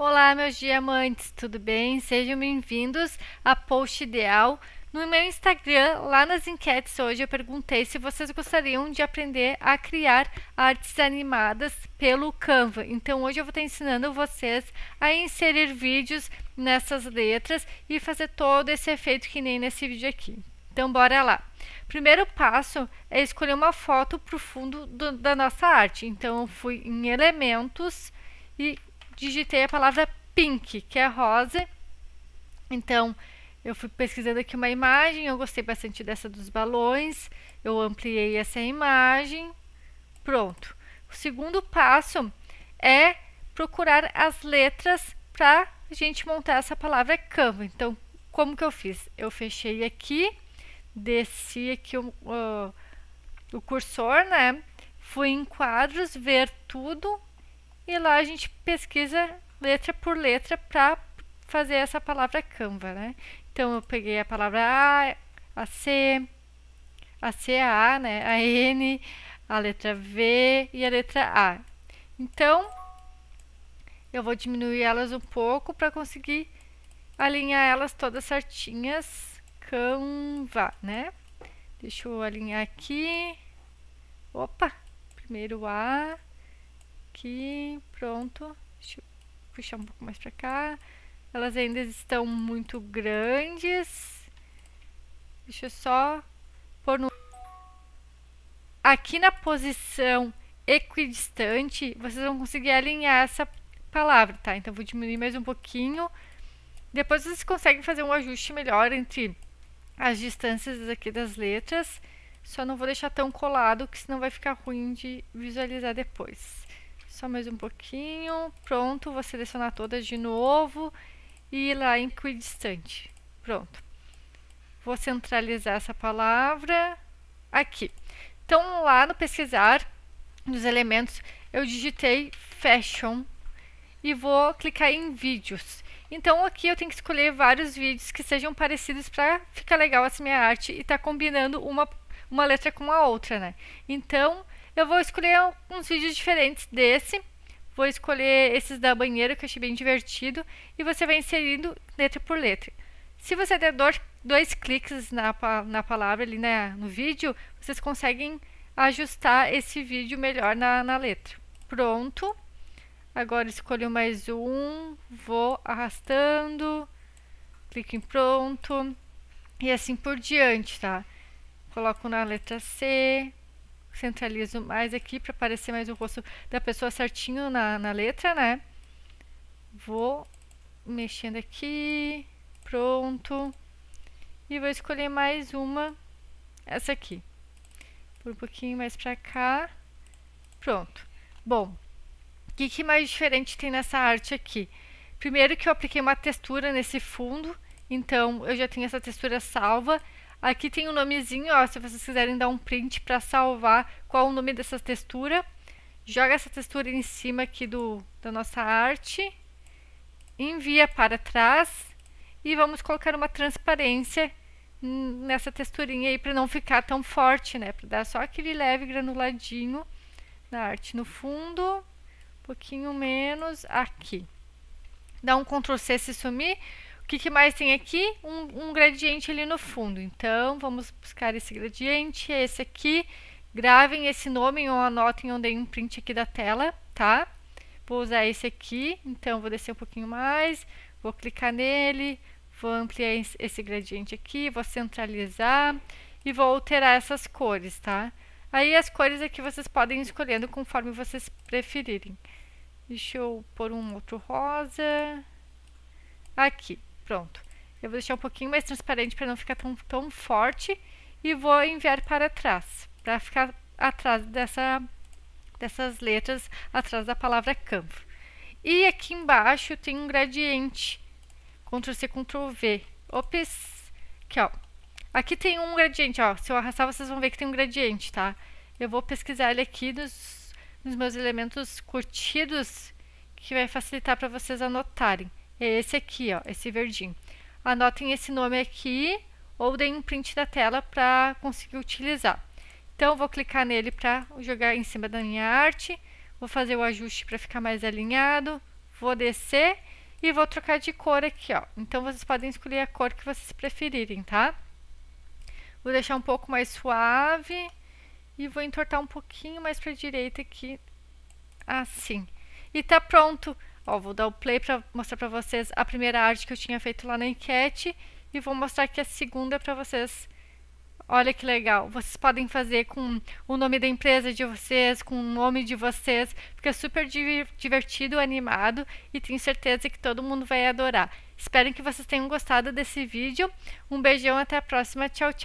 Olá, meus diamantes, tudo bem? Sejam bem-vindos a Post Ideal. No meu Instagram, lá nas enquetes hoje, eu perguntei se vocês gostariam de aprender a criar artes animadas pelo Canva. Então, hoje eu vou estar ensinando vocês a inserir vídeos nessas letras e fazer todo esse efeito que nem nesse vídeo aqui. Então, bora lá. Primeiro passo é escolher uma foto para o fundo do, da nossa arte. Então, eu fui em Elementos e digitei a palavra pink, que é rosa. Então, eu fui pesquisando aqui uma imagem, eu gostei bastante dessa dos balões, eu ampliei essa imagem, pronto. O segundo passo é procurar as letras para a gente montar essa palavra Canva. Então, como que eu fiz? Eu fechei aqui, desci aqui o, o, o cursor, né? Fui em quadros, ver tudo, e lá a gente pesquisa letra por letra para fazer essa palavra Canva, né? Então eu peguei a palavra A, a C, a C, a A, né? A N, a letra V e a letra A. Então eu vou diminuir elas um pouco para conseguir alinhar elas todas certinhas. Canva, né? Deixa eu alinhar aqui. Opa! Primeiro A aqui, pronto. Deixa eu puxar um pouco mais para cá. Elas ainda estão muito grandes. Deixa eu só pôr no... Aqui na posição equidistante, vocês vão conseguir alinhar essa palavra, tá? Então, vou diminuir mais um pouquinho. Depois vocês conseguem fazer um ajuste melhor entre as distâncias aqui das letras. Só não vou deixar tão colado, que senão vai ficar ruim de visualizar depois. Só mais um pouquinho. Pronto, vou selecionar todas de novo e ir lá em equidistante. Pronto. Vou centralizar essa palavra aqui. Então, lá no pesquisar, nos elementos, eu digitei fashion e vou clicar em vídeos. Então, aqui eu tenho que escolher vários vídeos que sejam parecidos para ficar legal essa minha arte e tá combinando uma, uma letra com a outra, né? Então, eu vou escolher uns vídeos diferentes desse. Vou escolher esses da banheira, que eu achei bem divertido. E você vai inserindo letra por letra. Se você der dois, cliques na, na palavra ali né, no vídeo, vocês conseguem ajustar esse vídeo melhor na, na letra. Pronto. Agora escolho mais um, vou arrastando, clico em pronto e assim por diante, tá? Coloco na letra C, centralizo mais aqui para aparecer mais o rosto da pessoa certinho na, na letra, né? Vou mexendo aqui, pronto. E vou escolher mais uma, essa aqui. Por um pouquinho mais para cá, pronto. Bom, o que, que mais diferente tem nessa arte aqui? Primeiro que eu apliquei uma textura nesse fundo, então eu já tenho essa textura salva. Aqui tem o um nomezinho, ó, se vocês quiserem dar um print para salvar qual o nome dessa textura. Joga essa textura em cima aqui do, da nossa arte. Envia para trás. E vamos colocar uma transparência nessa texturinha aí para não ficar tão forte, né? Para dar só aquele leve granuladinho na arte no fundo. Um pouquinho menos aqui. Dá um Ctrl C se sumir que, que mais tem aqui? Um, um, gradiente ali no fundo. Então, vamos buscar esse gradiente, é esse aqui. Gravem esse nome ou anotem onde tem um print aqui da tela, tá? Vou usar esse aqui, então vou descer um pouquinho mais, vou clicar nele, vou ampliar esse gradiente aqui, vou centralizar e vou alterar essas cores, tá? Aí as cores aqui vocês podem ir escolhendo conforme vocês preferirem. Deixa eu pôr um outro rosa. Aqui. Pronto. Eu vou deixar um pouquinho mais transparente para não ficar tão, tão forte e vou enviar para trás, para ficar atrás dessa, dessas letras, atrás da palavra Canva. E aqui embaixo tem um gradiente, Ctrl C, Ctrl V. Ops, aqui ó. Aqui tem um gradiente, ó. Se eu arrastar, vocês vão ver que tem um gradiente, tá? Eu vou pesquisar ele aqui nos, nos meus elementos curtidos, que vai facilitar para vocês anotarem é esse aqui, ó, esse verdinho. Anotem esse nome aqui ou deem um print da tela para conseguir utilizar. Então, vou clicar nele para jogar em cima da minha arte. Vou fazer o ajuste para ficar mais alinhado. Vou descer e vou trocar de cor aqui, ó. Então, vocês podem escolher a cor que vocês preferirem, tá? Vou deixar um pouco mais suave e vou entortar um pouquinho mais para a direita aqui, assim. E tá pronto. Ó, vou dar o play para mostrar para vocês a primeira arte que eu tinha feito lá na enquete e vou mostrar aqui a segunda para vocês Olha que legal. Vocês podem fazer com o nome da empresa de vocês, com o nome de vocês. Fica super divertido, animado e tenho certeza que todo mundo vai adorar. Espero que vocês tenham gostado desse vídeo. Um beijão, até a próxima. Tchau, tchau.